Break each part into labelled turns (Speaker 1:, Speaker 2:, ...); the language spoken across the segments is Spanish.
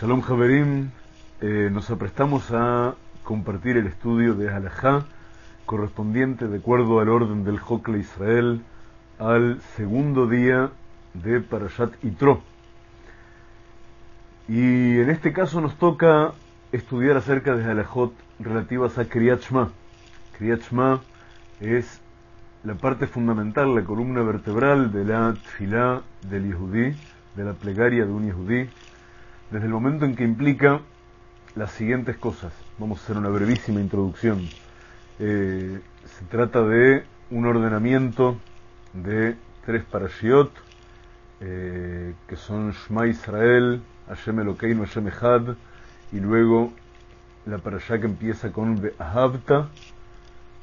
Speaker 1: Shalom Javerim, eh, nos aprestamos a compartir el estudio de Halajá correspondiente de acuerdo al orden del Jokle Israel al segundo día de Parashat Itro. Y en este caso nos toca estudiar acerca de Halajot relativas a Kriyat Shema. Kriyat es la parte fundamental, la columna vertebral de la tfilá del Yehudí, de la plegaria de un Yehudí, desde el momento en que implica las siguientes cosas. Vamos a hacer una brevísima introducción. Eh, se trata de un ordenamiento de tres parashiot, eh, que son Shema Israel, Hashem Elokeinu, Hashem Echad, y luego la parashá que empieza con Be'ahavta,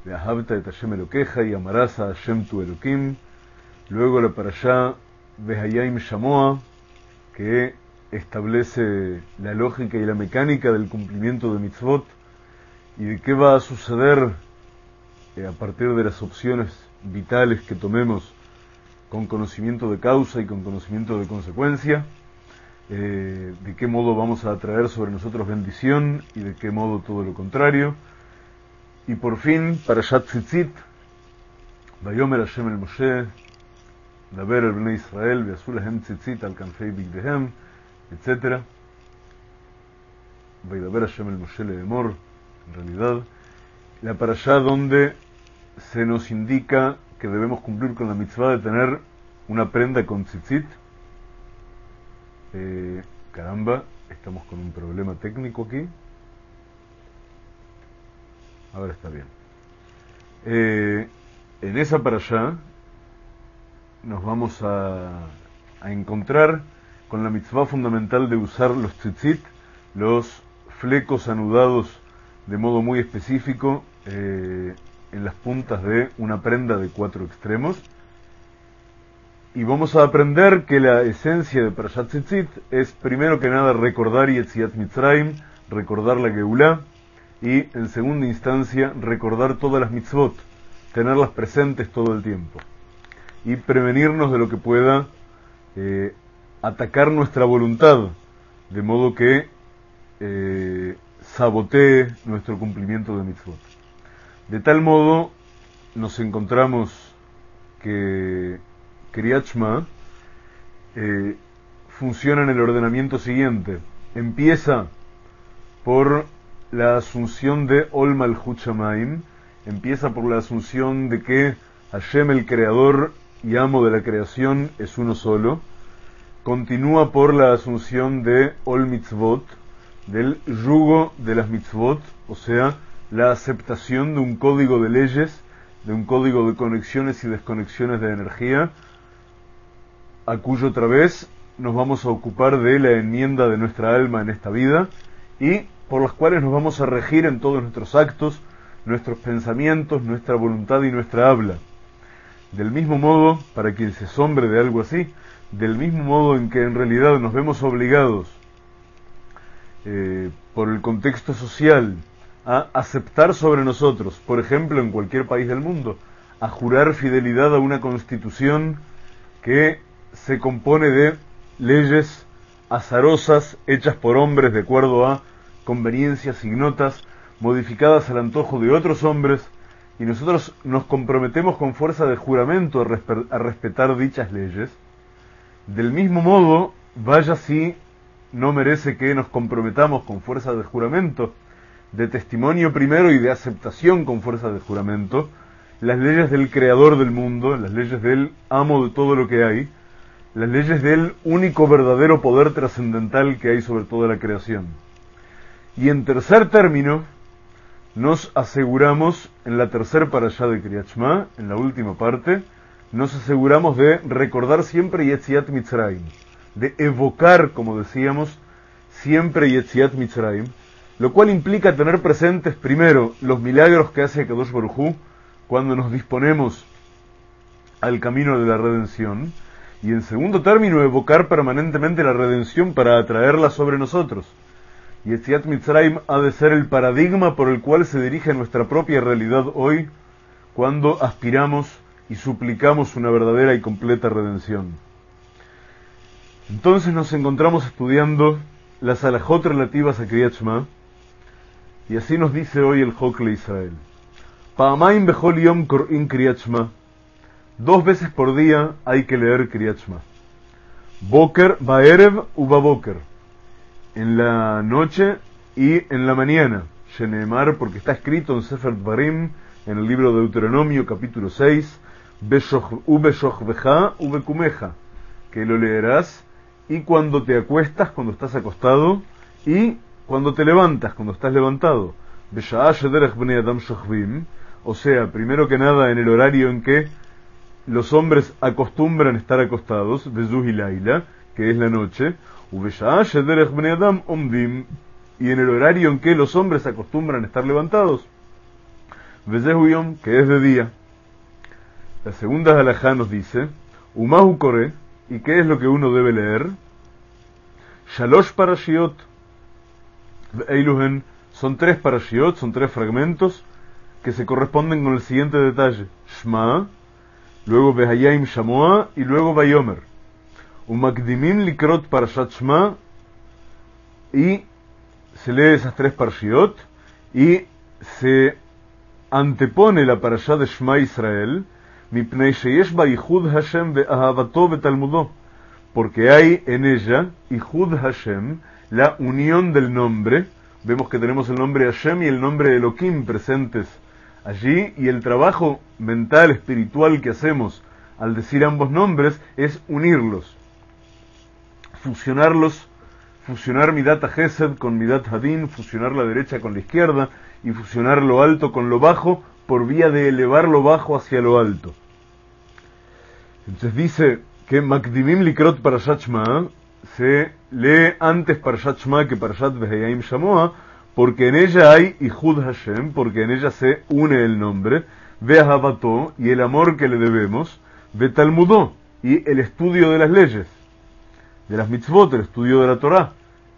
Speaker 1: Be'ahavta de Hashem Elokeja, y amarás a Hashem tu Elokim, luego la parashá Be'hayim Shamoa, que establece la lógica y la mecánica del cumplimiento de mitzvot y de qué va a suceder eh, a partir de las opciones vitales que tomemos con conocimiento de causa y con conocimiento de consecuencia, eh, de qué modo vamos a atraer sobre nosotros bendición y de qué modo todo lo contrario. Y por fin, para Shat Tzitzit, Bayomer Hashem el Moshe, Daber el Bnei Israel, Beazulahem Tzitzit al Kanfei Bigdehem, etc. Vaidaber Hashem el Moshe Lemor, en realidad, la parashá donde se nos indica que debemos cumplir con la mitzvah de tener una prenda con tzitzit. Eh, caramba, estamos con un problema técnico aquí. Ahora está bien. Eh, en esa parashá nos vamos a, a encontrar con la mitzvah fundamental de usar los tzitzit, los flecos anudados de modo muy específico eh, en las puntas de una prenda de cuatro extremos. Y vamos a aprender que la esencia de Parashat Tzitzit es primero que nada recordar Yetziat Mitzrayim, recordar la Geulah, y en segunda instancia recordar todas las mitzvot, tenerlas presentes todo el tiempo, y prevenirnos de lo que pueda eh, atacar nuestra voluntad, de modo que eh, sabotee nuestro cumplimiento de mitzvot. De tal modo, nos encontramos que Kriyat eh, funciona en el ordenamiento siguiente. Empieza por la asunción de Ol Malchut empieza por la asunción de que Hashem, el creador y amo de la creación, es uno solo, continúa por la asunción de Ol Mitzvot, del yugo de las mitzvot, o sea, la aceptación de un código de leyes, de un código de conexiones y desconexiones de energía, a cuyo otra vez nos vamos a ocupar de la enmienda de nuestra alma en esta vida y por las cuales nos vamos a regir en todos nuestros actos, nuestros pensamientos, nuestra voluntad y nuestra habla. Del mismo modo, para quien se asombre de algo así, del mismo modo en que en realidad nos vemos obligados eh, por el contexto social a aceptar sobre nosotros, por ejemplo en cualquier país del mundo, a jurar fidelidad a una constitución que se compone de leyes azarosas hechas por hombres de acuerdo a conveniencias ignotas, modificadas al antojo de otros hombres, y nosotros nos comprometemos con fuerza de juramento a, respetar dichas leyes, del mismo modo, vaya si no merece que nos comprometamos con fuerza de juramento, de testimonio primero y de aceptación con fuerza de juramento, las leyes del creador del mundo, las leyes del amo de todo lo que hay, las leyes del único verdadero poder trascendental que hay sobre toda la creación. Y en tercer término, nos aseguramos en la tercera allá de Kriyat en la última parte, nos aseguramos de recordar siempre Yetziat Mitzrayim, de evocar, como decíamos, siempre Yetziat Mitzrayim, lo cual implica tener presentes primero los milagros que hace Kadosh Baruj cuando nos disponemos al camino de la redención, y en segundo término evocar permanentemente la redención para atraerla sobre nosotros. Yetziat Mitzrayim ha de ser el paradigma por el cual se dirige nuestra propia realidad hoy cuando aspiramos y suplicamos una verdadera y completa redención. Entonces nos encontramos estudiando las alajot relativas a Kriyat Shema, y así nos dice hoy el Hokle Israel. Pa'amaim bechol yom kor'in Kriyat Shema. Dos veces por día hay que leer Kriyat Shema. Boker, Baerev, Uba Boker. En la noche y en la mañana. Shenemar, porque está escrito en Sefer Barim, en el libro de Deuteronomio, capítulo 6, Ube Beja, Ube Kumeja, que lo leerás y cuando te acuestas, cuando estás acostado, y cuando te levantas, cuando estás levantado. O sea, primero que nada en el horario en que los hombres acostumbran estar acostados, Laila, que es la noche, y en el horario en que los hombres acostumbran estar levantados, que es de día. La segunda halajá nos dice, Kore, ¿y qué es lo que uno debe leer? Shalosh Parashiot, son tres parashiot, son tres fragmentos que se corresponden con el siguiente detalle. Shma, luego Behayim Shamoa y luego Bayomer. Umakdimim Likrot Parashat Shma y se lee esas tres parashiot y se antepone la parasha de Shma Israel מפני שיש בה ייחוד השם ואהבתו ותלמודו, porque hay en ella, Ihud Hashem, la unión del nombre, vemos que tenemos el nombre Hashem y el nombre Elohim presentes allí, y el trabajo mental, espiritual que hacemos al decir ambos nombres es unirlos, fusionarlos, fusionar Midat Hesed con Midat Hadin, fusionar la derecha con la izquierda, y fusionar lo alto con lo bajo, por vía de elevar lo bajo hacia lo alto. Entonces dice que Makdimim Likrot Parashat se lee antes Parashat Shema que Parashat Behayim Shamoa, porque en ella hay Ihud Hashem, porque en ella se une el nombre, Ve'ahabato, y el amor que le debemos, Talmudó, y el estudio de las leyes, de las mitzvot, el estudio de la Torah.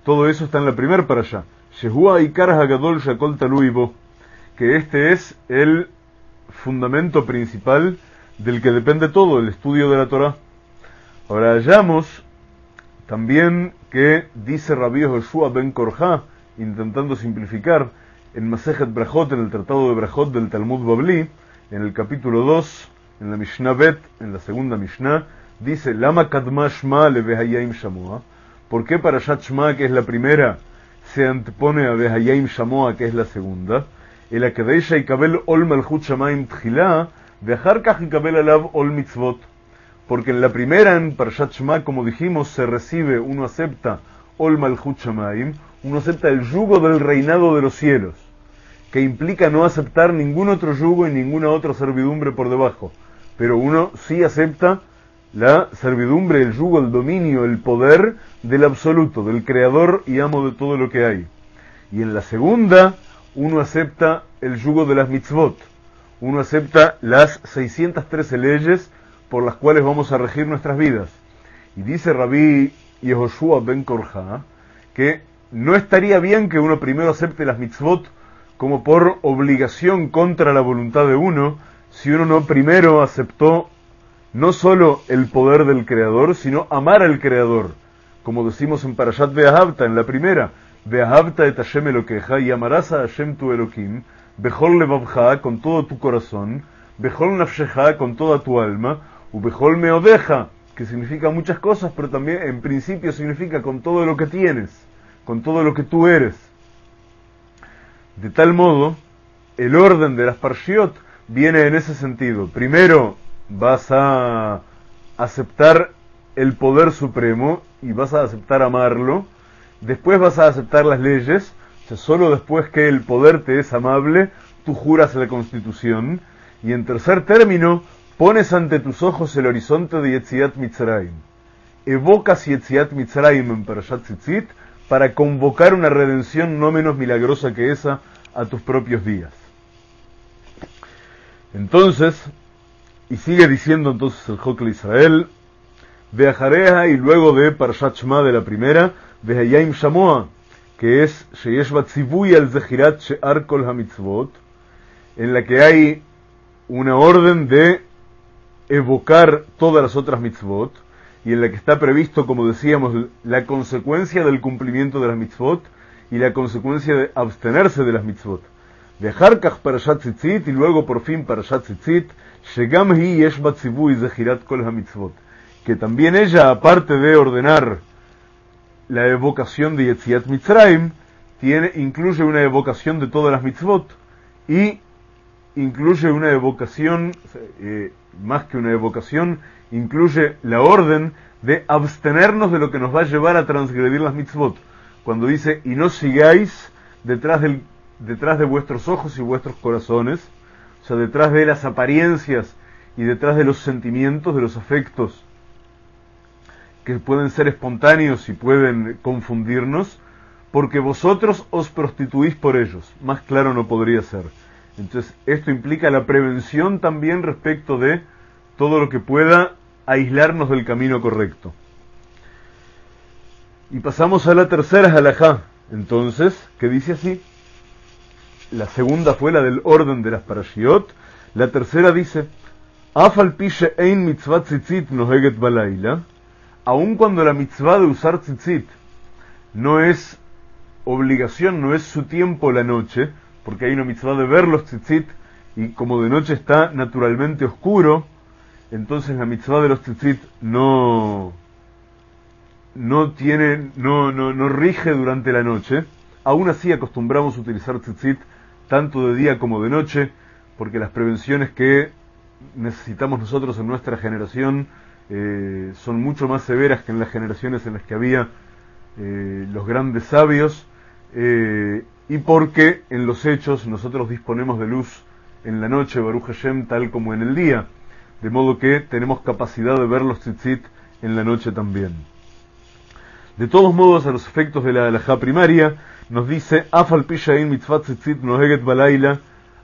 Speaker 1: Todo eso está en la primera parasha. Shehua Ikar Hagadol Shakol Taluibo, que este es el fundamento principal del que depende todo, el estudio de la Torah. Ahora hallamos también que dice Rabbi Joshua ben Korja, intentando simplificar, en Masejet Brajot, en el Tratado de Brajot del Talmud Babli, en el capítulo 2, en la Mishnah Bet, en la segunda Mishnah, dice, Lama Kadma Shma le Shamoa, ¿por qué para Shma, que es la primera, se antepone a Behayaim Shamoa, que es la segunda? El Akadeisha y Kabel Ol Malchut Shamaim Tchila, Bejar Kach y Kabel Alav Ol Mitzvot. Porque en la primera, en Parshat Shema, como dijimos, se recibe, uno acepta Ol Malchut Shamaim, uno acepta el yugo del reinado de los cielos, que implica no aceptar ningún otro yugo y ninguna otra servidumbre por debajo. Pero uno sí acepta la servidumbre, el yugo, el dominio, el poder del absoluto, del creador y amo de todo lo que hay. Y en la segunda, uno acepta el yugo de las mitzvot, uno acepta las 613 leyes por las cuales vamos a regir nuestras vidas. Y dice Rabí Yehoshua ben Korja que no estaría bien que uno primero acepte las mitzvot como por obligación contra la voluntad de uno, si uno no primero aceptó no solo el poder del Creador, sino amar al Creador. Como decimos en Parashat Beahavta, en la primera, Beahavta et Hashem Elokeja, y amarás a Hashem tu Elohim, Bejol Levavja, con todo tu corazón, Bejol Nafsheja, con toda tu alma, u Bejol Meodeja, que significa muchas cosas, pero también en principio significa con todo lo que tienes, con todo lo que tú eres. De tal modo, el orden de las Parshiot viene en ese sentido. Primero, vas a aceptar el poder supremo y vas a aceptar amarlo, después vas a aceptar las leyes, o solo después que el poder te es amable, tú juras la constitución, y en tercer término, pones ante tus ojos el horizonte de Yetziat Mitzrayim. Evocas Yetziat Mitzrayim en Parashat Tzitzit para convocar una redención no menos milagrosa que esa a tus propios días. Entonces, y sigue diciendo entonces el Jokle Israel, Beajareja y luego de Parashat Shema de la primera, Behayaim Shamoa, que es Sheyesh Batzibuy al Zehirat She'ar Kol HaMitzvot, en la que hay una orden de evocar todas las otras mitzvot, y en la que está previsto, como decíamos, la consecuencia del cumplimiento de las mitzvot y la consecuencia de abstenerse de las mitzvot. Dejar Parashat Tzitzit y luego por fin Parashat Tzitzit, Shegam hi yesh y zehirat kol mitzvot que también ella, aparte de ordenar la evocación de Yetziat Mitzrayim, tiene, incluye una evocación de todas las mitzvot y incluye una evocación, eh, más que una evocación, incluye la orden de abstenernos de lo que nos va a llevar a transgredir las mitzvot. Cuando dice, y no sigáis detrás, del, detrás de vuestros ojos y vuestros corazones, o sea, detrás de las apariencias y detrás de los sentimientos, de los afectos que pueden ser espontáneos y pueden confundirnos, porque vosotros os prostituís por ellos. Más claro no podría ser. Entonces, esto implica la prevención también respecto de todo lo que pueda aislarnos del camino correcto. Y pasamos a la tercera halajá, entonces, que dice así. La segunda fue la del orden de las parashiot. La tercera dice, Afal pishe ein mitzvah tzitzit noheget balaila aun cuando la mitzvah de usar tzitzit no es obligación, no es su tiempo la noche, porque hay una mitzvah de ver los tzitzit y como de noche está naturalmente oscuro, entonces la mitzvah de los tzitzit no no tiene no, no, no rige durante la noche. Aún así acostumbramos a utilizar tzitzit tanto de día como de noche, porque las prevenciones que necesitamos nosotros en nuestra generación eh, son mucho más severas que en las generaciones en las que había eh, los grandes sabios, eh, y porque en los hechos nosotros disponemos de luz en la noche, Baruch Hashem, tal como en el día, de modo que tenemos capacidad de ver los tzitzit en la noche también. De todos modos, a los efectos de la halajá primaria, nos dice, Afal mitzvah tzitzit noheget balaila,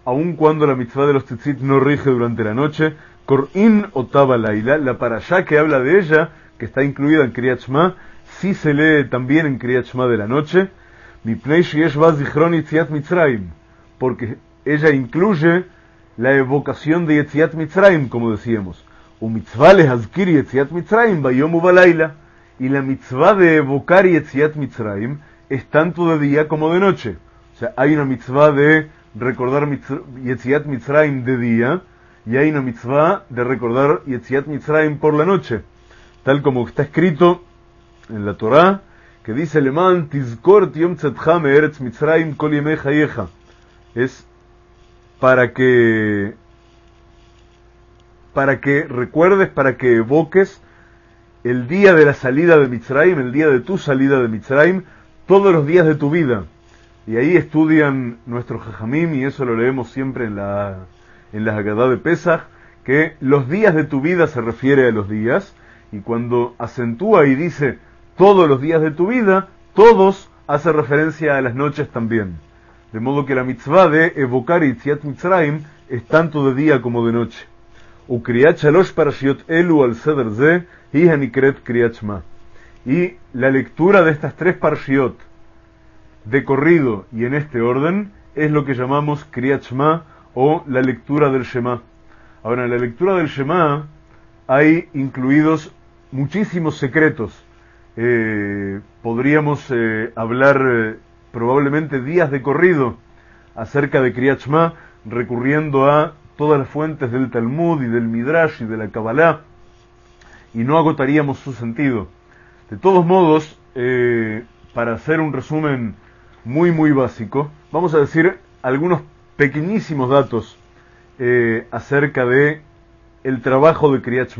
Speaker 1: aun cuando la mitzvah de los tzitzit no rige durante la noche, Kor'in Otaba Laila, la parashá que habla de ella, que está incluida en Kriyat Shema, sí se lee también en Kriyat Shema de la noche, porque ella incluye la evocación de Yetziat Mitzrayim, como decíamos. Y la mitzvah de evocar Yetziat Mitzrayim es tanto de día como de noche. O sea, hay una mitzvah de recordar Yetziat Mitzrayim de día, y hay una mitzvah de recordar Yetziat Mitzrayim por la noche, tal como está escrito en la Torah, que dice Leman Tizkor Yom Eretz Mitzrayim Kol Es para que para que recuerdes, para que evoques el día de la salida de Mitzrayim, el día de tu salida de Mitzrayim, todos los días de tu vida. Y ahí estudian nuestro Jajamim, y eso lo leemos siempre en la en la de Pesach que los días de tu vida se refiere a los días, y cuando acentúa y dice todos los días de tu vida, todos hace referencia a las noches también. De modo que la mitzvah de evocar Itziat Mitzrayim es tanto de día como de noche. elu al seder Y la lectura de estas tres parshiot de corrido y en este orden es lo que llamamos Kriyat o la lectura del Shema. Ahora, en la lectura del Shema hay incluidos muchísimos secretos. Eh, podríamos eh, hablar eh, probablemente días de corrido acerca de Kriyat Shema, recurriendo a todas las fuentes del Talmud y del Midrash y de la Kabbalah, y no agotaríamos su sentido. De todos modos, para hacer un resumen muy muy básico, vamos a decir algunos pequeñísimos datos eh, acerca de el trabajo de Kriyat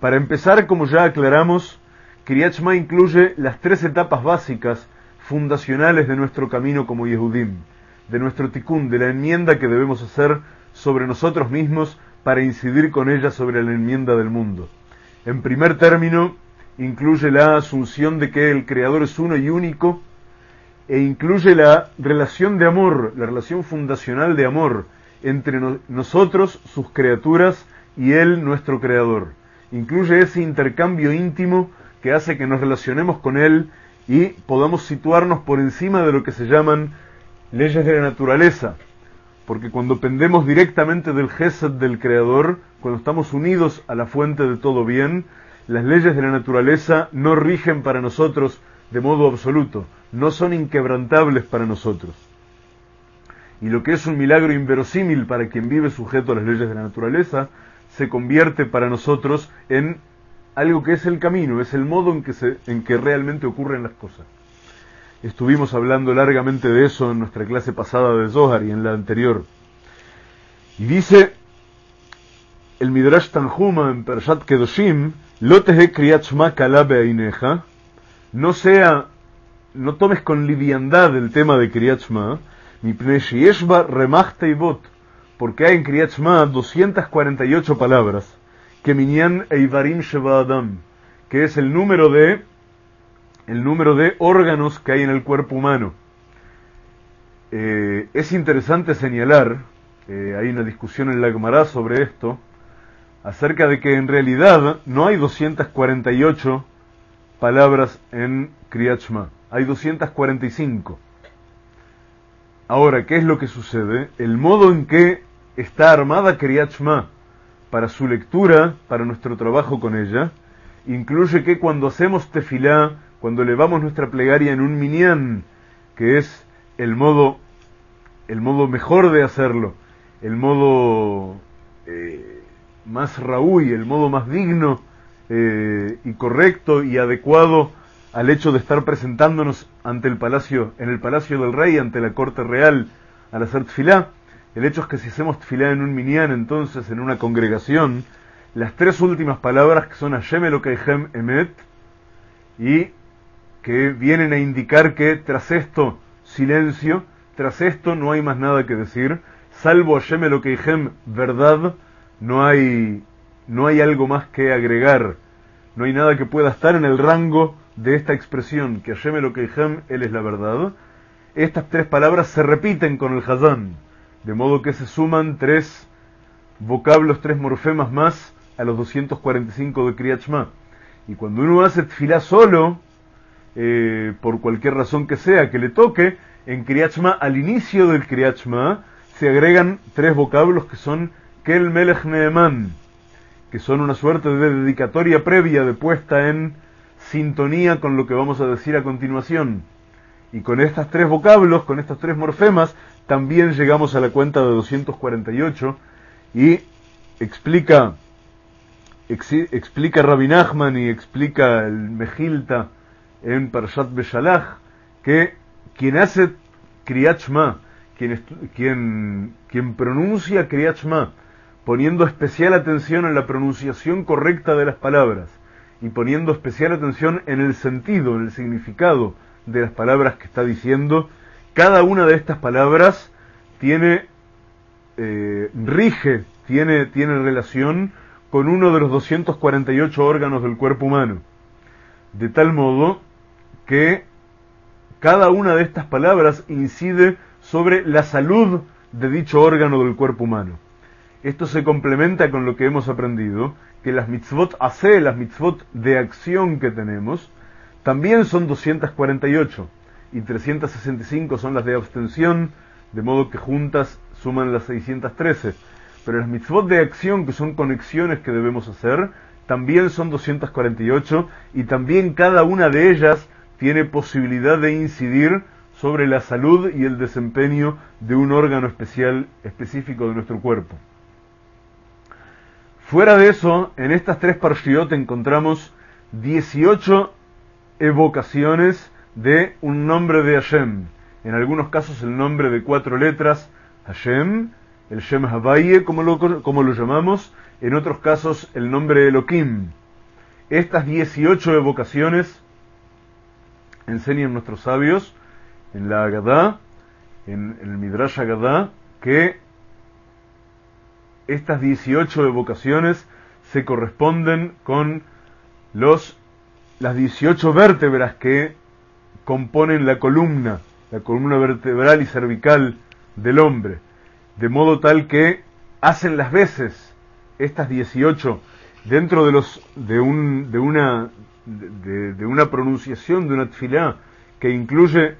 Speaker 1: Para empezar, como ya aclaramos, Kriyat incluye las tres etapas básicas fundacionales de nuestro camino como Yehudim, de nuestro tikkun, de la enmienda que debemos hacer sobre nosotros mismos para incidir con ella sobre la enmienda del mundo. En primer término, incluye la asunción de que el Creador es uno y único, e incluye la relación de amor, la relación fundacional de amor entre nosotros, sus criaturas, y Él, nuestro Creador. Incluye ese intercambio íntimo que hace que nos relacionemos con Él y podamos situarnos por encima de lo que se llaman leyes de la naturaleza. Porque cuando pendemos directamente del Gesed del Creador, cuando estamos unidos a la fuente de todo bien, las leyes de la naturaleza no rigen para nosotros de modo absoluto, no son inquebrantables para nosotros. Y lo que es un milagro inverosímil para quien vive sujeto a las leyes de la naturaleza, se convierte para nosotros en algo que es el camino, es el modo en que, en que realmente ocurren las cosas. Estuvimos hablando largamente de eso en nuestra clase pasada de Zohar y en la anterior. Y dice el Midrash Tanjuma en Pershat Kedoshim, Lotehe Kriyat Aineja, no sea, no tomes con liviandad el tema de Kriyat Ibot, porque hay en Kriyat Shma 248 palabras, que Minyan Eivarim Adam, que es el número de el número de órganos que hay en el cuerpo humano. Eh, es interesante señalar, eh, hay una discusión en la Gemara sobre esto, acerca de que en realidad no hay 248 palabras en Kriyat hay 245. Ahora, ¿qué es lo que sucede? El modo en que está armada Kriyat para su lectura, para nuestro trabajo con ella, incluye que cuando hacemos tefilá, cuando elevamos nuestra plegaria en un minyan, que es el modo, el modo mejor de hacerlo, el modo eh, más raúl, el modo más digno eh, y correcto y adecuado al hecho de estar presentándonos ante el palacio, en el palacio del rey, ante la corte real, al hacer tfilá. El hecho es que si hacemos tfilá en un minyan, entonces en una congregación, las tres últimas palabras que son Hashem Elokeichem Emet y que vienen a indicar que tras esto silencio, tras esto no hay más nada que decir, salvo Hashem verdad, no hay, no hay algo más que agregar, no hay nada que pueda estar en el rango de esta expresión, que Hashem Elokeichem, Él es la verdad. Estas tres palabras se repiten con el Hazán, de modo que se suman tres vocablos, tres morfemas más a los 245 de Kriyat Y cuando uno hace tfilá solo, eh, por cualquier razón que sea que le toque, en Kriyachma, al inicio del Kriyachma, se agregan tres vocablos que son Melech que son una suerte de dedicatoria previa de puesta en sintonía con lo que vamos a decir a continuación. Y con estos tres vocablos, con estos tres morfemas, también llegamos a la cuenta de 248 y explica, explica Rabbi Nachman y explica el Mejilta en Parashat Beshalach, que quien hace Kriyat quien, quien, quien pronuncia Kriyat poniendo especial atención en la pronunciación correcta de las palabras y poniendo especial atención en el sentido, en el significado de las palabras que está diciendo, cada una de estas palabras tiene, eh, rige, tiene, tiene relación con uno de los 248 órganos del cuerpo humano. De tal modo que cada una de estas palabras incide sobre la salud de dicho órgano del cuerpo humano. Esto se complementa con lo que hemos aprendido, que las mitzvot hace, las mitzvot de acción que tenemos, también son 248 y 365 son las de abstención, de modo que juntas suman las 613. Pero las mitzvot de acción, que son conexiones que debemos hacer, también son 248 y también cada una de ellas tiene posibilidad de incidir sobre la salud y el desempeño de un órgano especial específico de nuestro cuerpo. Fuera de eso, en estas tres parshiot encontramos 18 evocaciones de un nombre de Hashem. En algunos casos el nombre de cuatro letras, Hashem, el Shem Havaye, como lo, como lo llamamos, en otros casos el nombre Elohim. Estas 18 evocaciones enseñan nuestros sabios en la Agadá, en, el Midrash Agadá, que estas 18 evocaciones se corresponden con los, las 18 vértebras que componen la columna, la columna vertebral y cervical del hombre, de modo tal que hacen las veces estas 18 dentro de los de un de una de, una pronunciación de una tfilá que incluye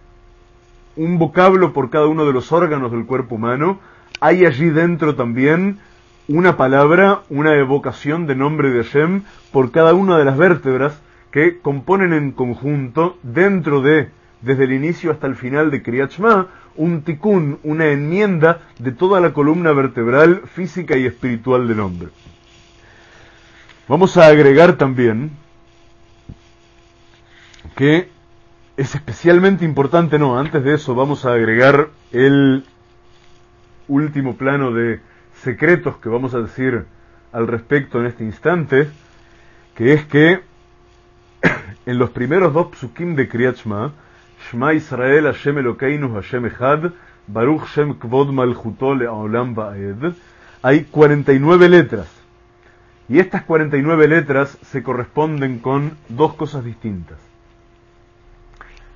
Speaker 1: un vocablo por cada uno de los órganos del cuerpo humano, hay allí dentro también una palabra, una evocación de nombre de Hashem por cada una de las vértebras que componen en conjunto dentro de, desde el inicio hasta el final de Kriyat un tikkun, una enmienda de toda la columna vertebral física y espiritual del hombre. Vamos a agregar también que es especialmente importante, no, antes de eso vamos a agregar el último plano de secretos que vamos a decir al respecto en este instante, que es que en los primeros dos psukim de Kriyat Shema, Shema Israel Hashem Elokeinu Hashem Echad, Baruch Shem Kvod Malchuto Le'olam Ba'ed, hay 49 letras. Y estas 49 letras se corresponden con dos cosas distintas.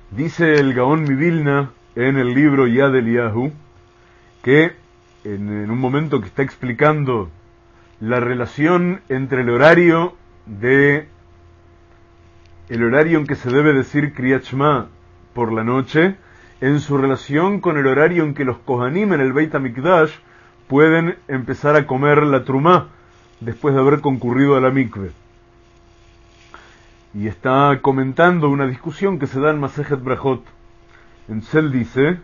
Speaker 1: Dice el Gaón Mivilna en el libro Yad Eliyahu que en, un momento que está explicando la relación entre el horario de el horario en que se debe decir Kriyat por la noche en su relación con el horario en que los Kohanim en el Beit HaMikdash pueden empezar a comer la trumá después de haber concurrido a la mikve y está comentando una discusión que se da en Masejet Brajot. En Sel dice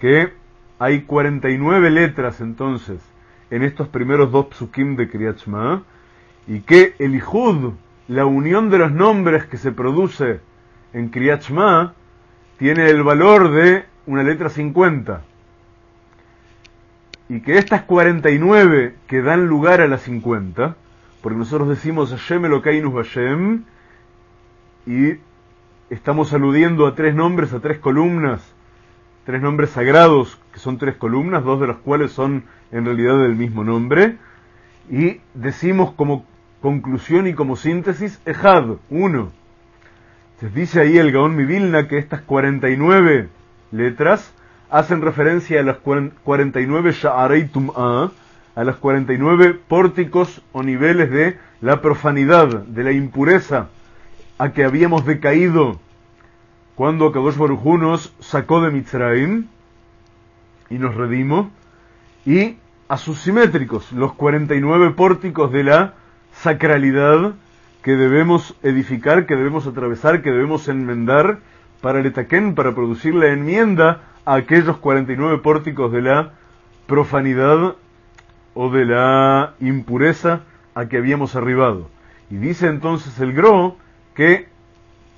Speaker 1: que hay 49 letras entonces en estos primeros dos psukim de Kriyat y que el Ijud, la unión de los nombres que se produce en Kriyat Shema, tiene el valor de una letra 50 y que estas 49 que dan lugar a las 50, porque nosotros decimos Hashem Elokainu Hashem, y estamos aludiendo a tres nombres, a tres columnas, tres nombres sagrados, que son tres columnas, dos de las cuales son en realidad del mismo nombre, y decimos como conclusión y como síntesis, Ejad, uno. Se dice ahí el Gaón Mivilna que estas 49 letras hacen referencia a las 49 Sha'arei Tum'a, a las 49 pórticos o niveles de la profanidad, de la impureza, a que habíamos decaído cuando Kadosh Baruj nos sacó de Mitzrayim y nos redimos, y a sus simétricos, los 49 pórticos de la sacralidad que debemos edificar, que debemos atravesar, que debemos enmendar para el Etaquén, para producir la enmienda a aquellos 49 pórticos de la profanidad o de la impureza a que habíamos arribado. Y dice entonces el Gro, que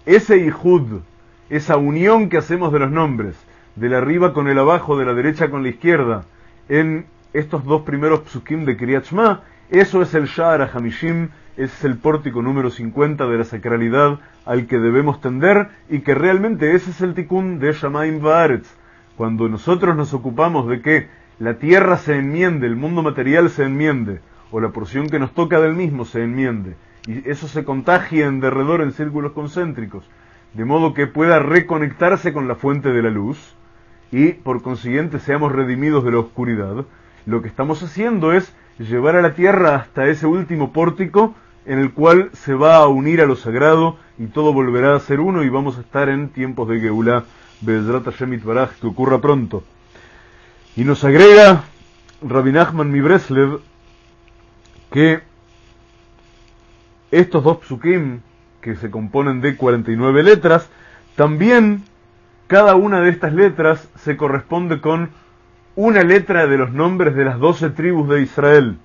Speaker 1: ese Ijud, esa unión que hacemos de los nombres, del arriba con el abajo, de la derecha con la izquierda, en estos dos primeros psukim de Kriyat Shema, eso es el Sha'ar Hamishim, ese es el pórtico número 50 de la sacralidad al que debemos tender y que realmente ese es el tikkun de Shamaim Vaaretz. Cuando nosotros nos ocupamos de que la tierra se enmiende, el mundo material se enmiende, o la porción que nos toca del mismo se enmiende, y eso se contagia en derredor en círculos concéntricos, de modo que pueda reconectarse con la fuente de la luz y por consiguiente seamos redimidos de la oscuridad, lo que estamos haciendo es llevar a la tierra hasta ese último pórtico en el cual se va a unir a lo sagrado y todo volverá a ser uno y vamos a estar en tiempos de Geulah, Bezrat Hashem Baraj, que ocurra pronto. Y nos agrega Rabbi Nachman Mibreslev que estos dos psukim, que se componen de 49 letras, también cada una de estas letras se corresponde con una letra de los nombres de las doce tribus de Israel.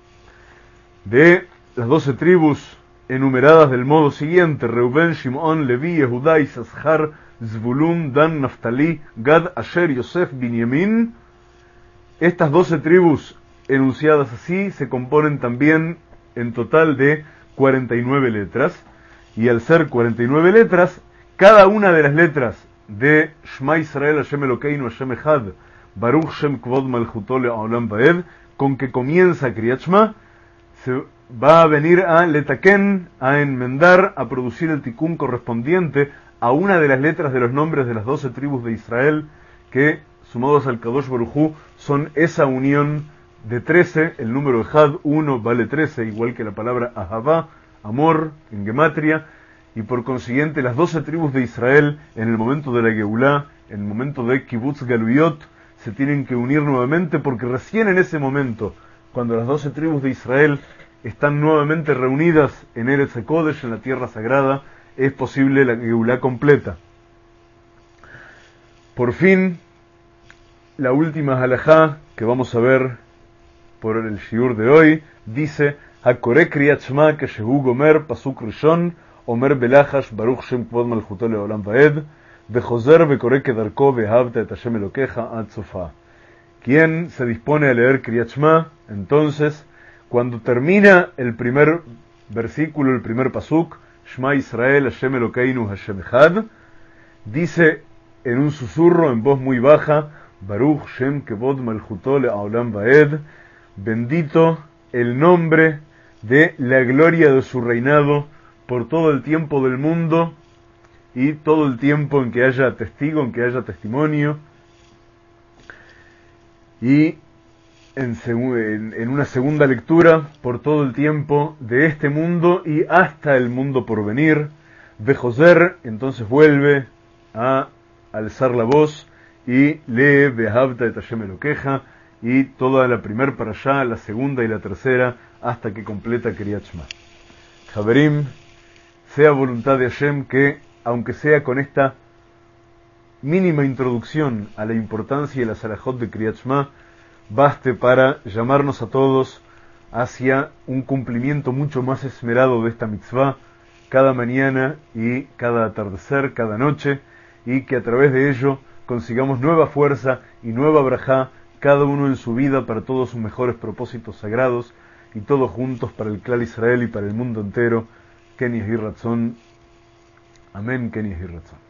Speaker 1: De las doce tribus enumeradas del modo siguiente, Reuben, Shimon, Levi, Yehudá, Isashar, Zvulun, Dan, Naftali, Gad, Asher, Yosef, Binyamin. Estas doce tribus enunciadas así se componen también en total de 49 letras, y al ser 49 letras, cada una de las letras de Shema Israel Hashem Elokeinu Hashem Echad Baruch Shem Kvod Malchutole Olam Baed, con que comienza Kriyat se va a venir a letaken, a enmendar, a producir el tikkun correspondiente a una de las letras de los nombres de las doce tribus de Israel, que, sumados al Kadosh Baruchu, son esa unión de 13, el número de Had 1 vale 13, igual que la palabra Ahavá, amor, en Gematria, y por consiguiente las 12 tribus de Israel en el momento de la Geulah, en el momento de Kibbutz Galuyot, se tienen que unir nuevamente porque recién en ese momento, cuando las doce tribus de Israel están nuevamente reunidas en Eretz Kodesh, en la tierra sagrada, es posible la Geulah completa. Por fin, la última halajá que vamos a ver por el shiur de hoy dice Quien se dispone a leer kriyat entonces, cuando termina el primer versículo, el primer pasuk, Shma Israel Hashem Elokeinu Hashem dice en un susurro en voz muy baja, Baruch Shem Kevod Malchuto Vaed, bendito el nombre de la gloria de su reinado por todo el tiempo del mundo y todo el tiempo en que haya testigo, en que haya testimonio. Y en, en, una segunda lectura, por todo el tiempo de este mundo y hasta el mundo por venir. De Joser, entonces vuelve a alzar la voz y lee Behavta de Tashem queja y toda la primer para allá, la segunda y la tercera, hasta que completa Kriyat Shema. Javerim, sea voluntad de Hashem que, aunque sea con esta mínima introducción a la importancia y la salahot de Kriyat Shema, baste para llamarnos a todos hacia un cumplimiento mucho más esmerado de esta mitzvah cada mañana y cada atardecer, cada noche, y que a través de ello consigamos nueva fuerza y nueva brajá, cada uno en su vida para todos sus mejores propósitos sagrados y todos juntos para el clan Israel y para el mundo entero. Kenny Razón. Amén, Kenny Razón.